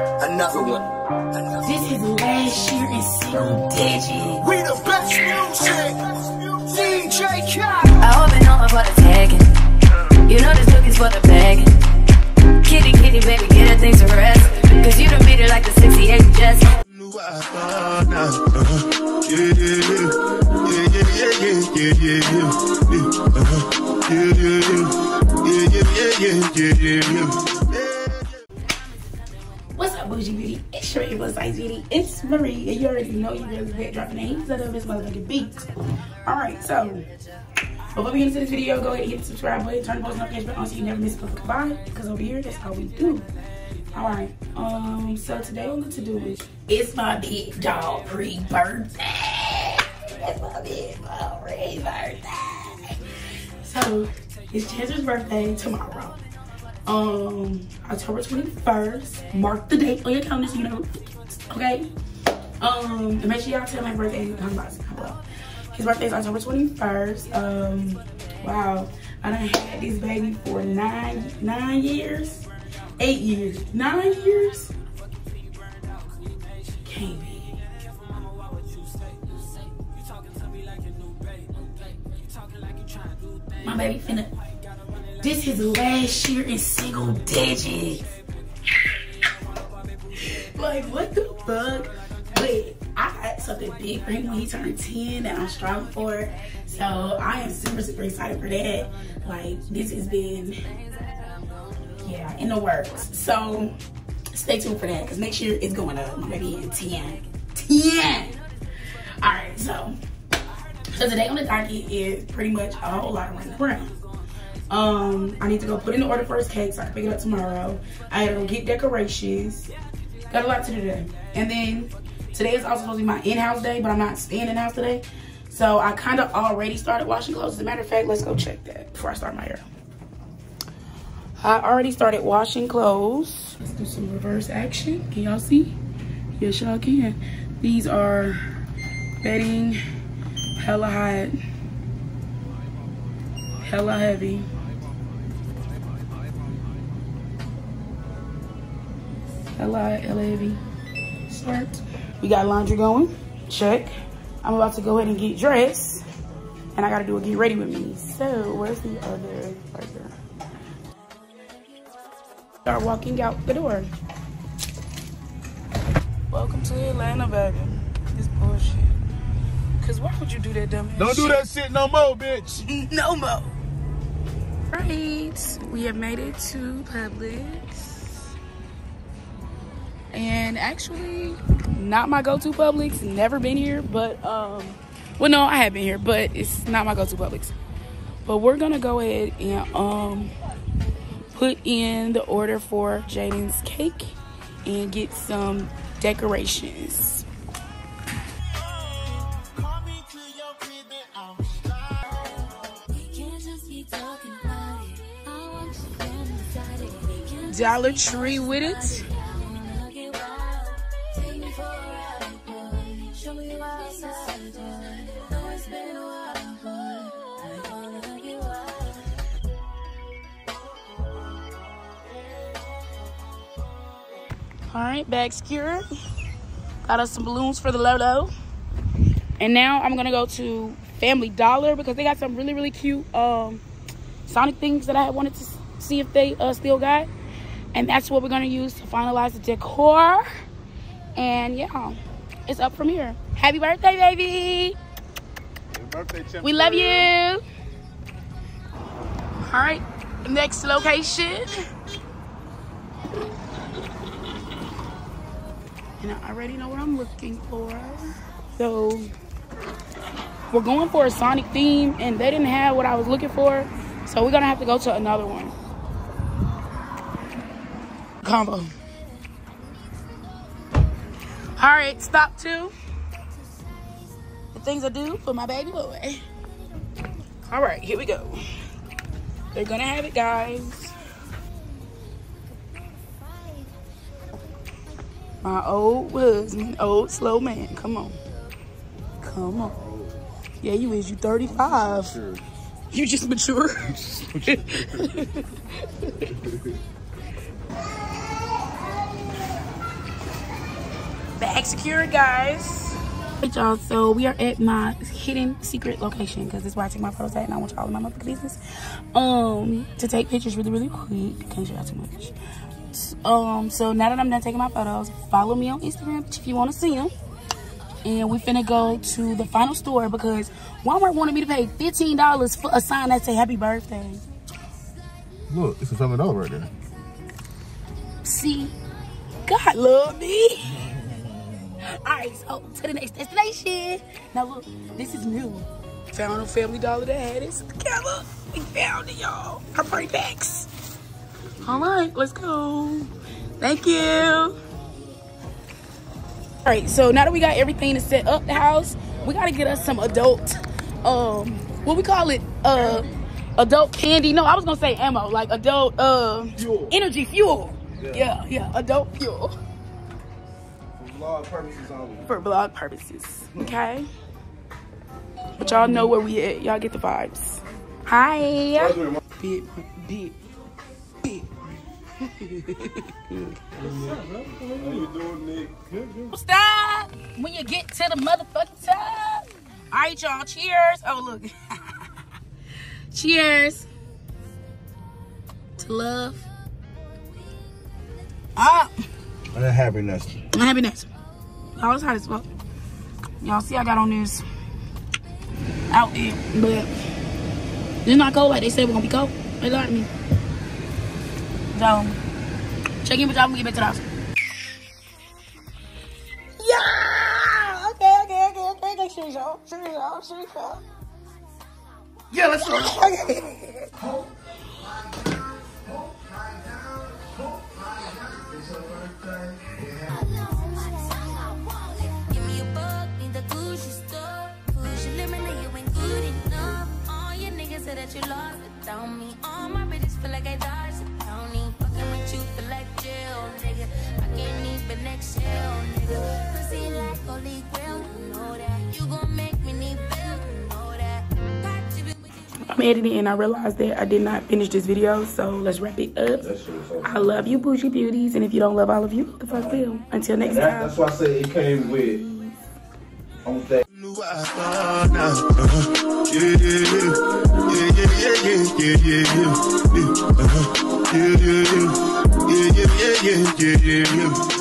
Another one. This is last year in single digits. We the best music. DJ Khaled. I hope you know I'm for the tagging. You know this book is for the bagging. Kitty, kitty, baby, Beauty? It's your plus size beauty. It's Marie, and you already know you girls get dropping names out of this motherfucking beat. Alright, so before we get into this video, go ahead and hit the subscribe button, turn the post notification on so you never miss a motherfucking vibe. Because over here, that's how we do. Alright, um, so today on I'm to do is it's my big dog pre-birthday. It's my big dog pre-birthday. So it's Chancer's birthday tomorrow. Um, October 21st. Mark the date on your calendar so you know. Okay? Um, and make sure y'all tell my birthday comment box. Well, his birthday is October 21st. Um, wow. I done had this baby for nine nine years. Eight years. Nine years? Can't be. My baby finna. This is last year in single digits. like, what the fuck? But I got something big for him when he turned 10 that I'm strong for. So I am super, super excited for that. Like, this has been, yeah, in the works. So stay tuned for that because next year it's going up. Baby in 10. 10! All right, so so today on the docket is pretty much a whole lot of running around. Um, I need to go put in the order for his cake so I can pick it up tomorrow. I gotta go get decorations. Got a lot to do today. And then today is also supposed to be my in-house day, but I'm not staying in-house today. So I kind of already started washing clothes. As a matter of fact, let's go check that before I start my hair. I already started washing clothes. Let's do some reverse action. Can y'all see? Yes, y'all can. These are bedding, hella hot, hella heavy. Hella. Start. We got laundry going. Check. I'm about to go ahead and get dressed. And I gotta do a get ready with me. So, where's the other there? Start walking out the door. Welcome to Atlanta, baby. This bullshit. Cause why would you do that dumb Don't do that shit no more, bitch. no more. Right, we have made it to Publix. And actually, not my go-to Publix. Never been here, but um, well, no, I have been here, but it's not my go-to Publix. But we're gonna go ahead and um put in the order for Jaden's cake and get some decorations. Dollar Tree with it. All right, bag secured. Got us some balloons for the Lolo. And now I'm gonna go to Family Dollar because they got some really, really cute um, Sonic things that I wanted to see if they uh, still got. And that's what we're gonna use to finalize the decor. And yeah, it's up from here. Happy birthday, baby! Birthday We love you. All right, next location. And I already know what I'm looking for. So we're going for a Sonic theme, and they didn't have what I was looking for. So we're gonna have to go to another one. Combo. All right, stop two. The things I do for my baby boy. All right, here we go. They're gonna have it, guys. My old husband, old slow man. Come on. Come on. Yeah, you is. You 35. Sure. You just mature. bag secured, guys. Hey y'all, so we are at my hidden secret location because this is where I take my photos at and I want y'all in my motherfucking business. Um, to take pictures really, really quick. Can't show y'all too much. Um, so now that I'm done taking my photos, follow me on Instagram if you want to see them. And we finna go to the final store because Walmart wanted me to pay $15 for a sign that say happy birthday. Look, it's a family dollar right there. See, God love me. All right, so to the next destination. Now look, this is new. Found a Family Dollar that had this together. We found it, y'all. Our party packs. All right, let's go. Thank you. All right, so now that we got everything to set up the house, we gotta get us some adult, um, what we call it, uh, adult candy. No, I was gonna say ammo, like adult, uh, Fuel. energy fuel. Yeah. Yeah, yeah, adult fuel For vlog purposes only. for vlog purposes. Okay. But y'all know where we at. Y'all get the vibes. Hi. Big, big. How you doing, Nick? Good, good. Stop when you get to the motherfucking top. All right, y'all. Cheers. Oh, look. Cheers to love. Up. And happiness. And happiness. Y'all, it's hot as fuck. Y'all see I got on this outfit, but it's not cold like they said we're gonna be cold. They lied to me. So, check in with y'all when we get back to the house. Yeah! Okay, okay, okay, okay, okay. Sure, y'all. Sure, y'all. Sure, y'all. Yeah, let's go. Okay. Give I'm editing and I realized that I did not finish this video, so let's wrap it up. I love you, bougie beauties, and if you don't love all of you, the fuck will. Until next that, time. That's why I said it came with. On that. Yeah, yeah, yeah, yeah, yeah, yeah.